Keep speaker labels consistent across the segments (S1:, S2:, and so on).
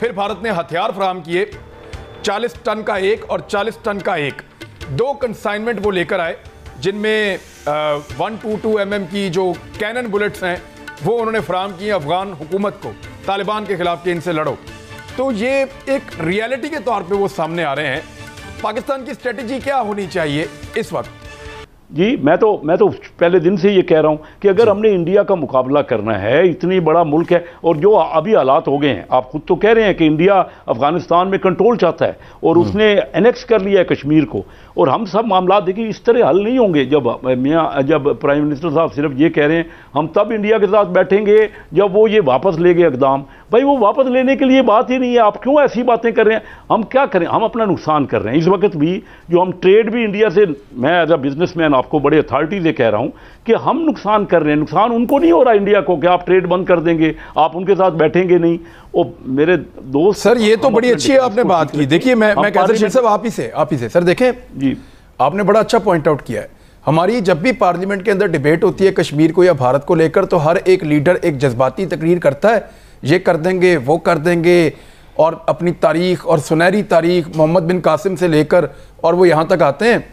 S1: फिर भारत ने हथियार फराम किए। 40 टन का एक और 40 टन का एक। दो कंसाइनमेंट वो लेकर आए, जिनमें वन टू टू एम की जो कैनन बुलेट्स हैं, वो उन्होंने फराम किए अफगान हुकूमत को। तालिबान के खिलाफ कि इनसे लड़ो। तो ये एक रियलिटी के तौर पे वो सामने आ रहे हैं। पाकिस्तान की स्ट्रेटजी क्या होनी चाहिए इस वक्त?
S2: जी मैं तो मैं तो पहले दिन से ये कह रहा हूँ कि अगर हमने इंडिया का मुकाबला करना है इतनी बड़ा मुल्क है और जो अभी हालात हो गए हैं आप खुद तो कह रहे हैं कि इंडिया अफ़गानिस्तान में कंट्रोल चाहता है और हम्म। उसने एनेक्स कर लिया है कश्मीर को और हम सब मामला देखिए इस तरह हल नहीं होंगे जब मियाँ जब प्राइम मिनिस्टर साहब सिर्फ़ ये कह रहे हैं हम तब इंडिया के साथ बैठेंगे जब वो ये वापस ले गए इकदाम भाई वो वापस लेने के लिए बात ही नहीं है। आप क्यों ऐसी बातें कर रहे हैं? हम क्या करें? हम अपना नुकसान कर रहे हैं। इस वक्त भी जो हम ट्रेड भी इंडिया से मैं एज अ बिजनेसमैन आपको बड़े अथॉरिटी से कह रहा हूँ कि हम नुकसान कर रहे हैं। नुकसान उनको नहीं हो रहा इंडिया को कि आप ट्रेड बंद कर देंगे आप उनके साथ बैठेंगे नहीं। वो मेरे दोस्त
S1: सर ये तो बड़ी अच्छी है आपने बात की। देखिए मैं मैं साहब आप ही से आप ही से। सर देखें जी। आपने बड़ा अच्छा पॉइंट आउट किया है। हमारी जब भी पार्लियामेंट के अंदर डिबेट होती है कश्मीर को या भारत को लेकर तो हर एक लीडर एक जज्बाती तकरीर करता है। ये कर देंगे वो कर देंगे और अपनी तारीख और सुनहरी तारीख मोहम्मद बिन कासिम से लेकर और वो यहाँ तक आते हैं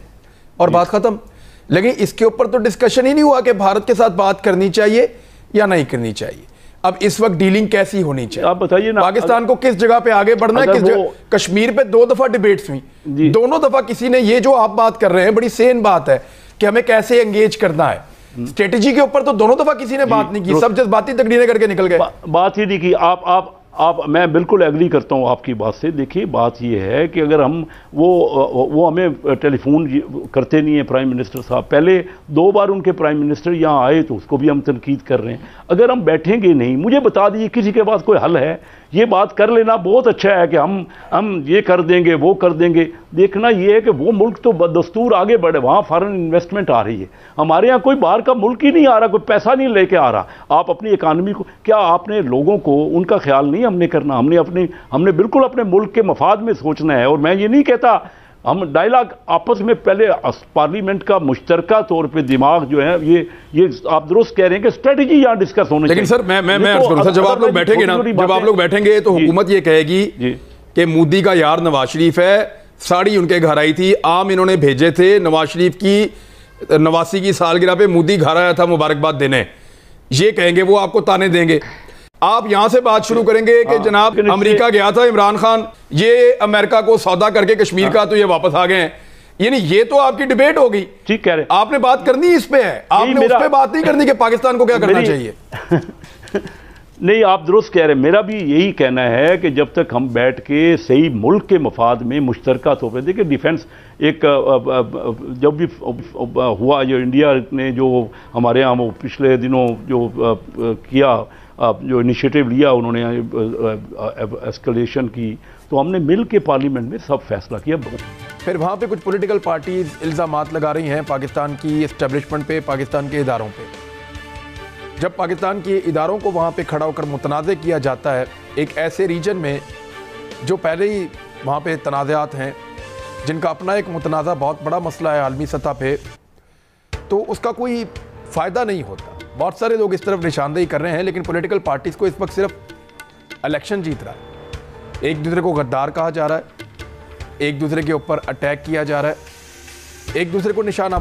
S1: और बात ख़त्म। लेकिन इसके ऊपर तो डिस्कशन ही नहीं हुआ कि भारत के साथ बात करनी चाहिए या नहीं करनी चाहिए। अब इस वक्त डीलिंग कैसी होनी चाहिए?
S2: आप बताइए ना।
S1: पाकिस्तान को किस जगह पे आगे बढ़ना है किस जगह कश्मीर पे दो दफ़ा डिबेट्स हुई। दोनों दफ़ा किसी ने ये जो आप बात कर रहे हैं बड़ी सेन बात है कि हमें कैसे एंगेज करना है। स्ट्रेटेजी के ऊपर तो दोनों दफ़ा किसी ने बात नहीं की सब जज्बाती तकरीरें करके निकल गए।
S2: बात ही नहीं की आप आप आप मैं बिल्कुल एग्री करता हूँ आपकी बात से। देखिए बात ये है कि अगर हम वो वो हमें टेलीफोन करते नहीं है प्राइम मिनिस्टर साहब। पहले दो बार उनके प्राइम मिनिस्टर यहाँ आए तो उसको भी हम तनकीद कर रहे हैं। अगर हम बैठेंगे नहीं मुझे बता दीजिए किसी के पास कोई हल है? ये बात कर लेना, बहुत अच्छा है कि हम हम ये कर देंगे, वो कर देंगे। देखना ये है कि वो मुल्क तो बदस्तूर आगे बढ़े, वहाँ फॉरन इन्वेस्टमेंट आ रही है। हमारे यहाँ कोई बाहर का मुल्क ही नहीं आ रहा, कोई पैसा नहीं लेके आ रहा। आप अपनी इकानमी को, क्या आपने लोगों को, उनका ख्याल नहीं हमने करना? हमने अपने, हमने बिल्कुल अपने मुल्क के मफाद में सोचना है। और मैं ये नहीं कहता हम डायलॉग आपस में पहले पार्लियामेंट का मुश्तरका तौर पे दिमाग जो है ये ये आप दुरुस्त कह रहे हैं कि स्ट्रेटजी यहाँ डिस्कस होने
S1: लेकिन सर मैं मैं मैं तो, सर जब आप लोग बैठेंगे ना जब आप लोग बैठेंगे तो हुकूमत ये कहेगी कि मोदी का यार नवाज़ शरीफ है साड़ी उनके घर आई थी आम इन्होंने भेजे थे नवाज़ शरीफ की नवासी की सालगिरह पे मोदी घर आया था मुबारकबाद देने। ये कहेंगे वो आपको ताने देंगे। आप यहाँ से बात शुरू करेंगे कि हाँ। जनाब अमेरिका गया था इमरान खान। ये अमेरिका को सौदा करके कश्मीर का हाँ। तो ये वापस आ गए हैं। यानी ये तो आपकी डिबेट होगी
S2: ठीक कह रहे
S1: आपने बात करनी इस पे है। आपने उस पे बात नहीं करनी कि पाकिस्तान को क्या करना चाहिए।
S2: नहीं, आप दुरुस्त कह रहे हैं। मेरा भी यही कहना है कि जब तक हम बैठ के सही मुल्क के मफाद में मुश्तर तौर पर देखिए डिफेंस एक जब भी हुआ, जो इंडिया ने जो हमारे यहाँ पिछले दिनों जो किया जो इनिशिएटिव लिया, उन्होंने एस्कलेशन की तो हमने मिल के पार्लियामेंट में सब फैसला किया।
S1: फिर वहाँ पे कुछ पॉलिटिकल पार्टीज़ इल्ज़ाम लगा रही हैं पाकिस्तान की इस्टेब्लिशमेंट पे, पाकिस्तान के इदारों पे। जब पाकिस्तान के इदारों को वहाँ पर खड़ा होकर मुतनाज़ किया जाता है, एक ऐसे रीजन में जो पहले ही वहाँ पर तनाज़ात हैं, जिनका अपना एक मुतनाज़ा बहुत बड़ा मसला है आलमी सतह पर तो उसका कोई फ़ायदा नहीं होता। बहुत सारे लोग इस तरफ़ निशानदेही कर रहे हैं, लेकिन पॉलिटिकल पार्टीज़ को इस वक्त सिर्फ़ इलेक्शन जीत रहा है। एक दूसरे को गद्दार कहा जा रहा है, एक दूसरे के ऊपर अटैक किया जा रहा है, एक दूसरे को निशाना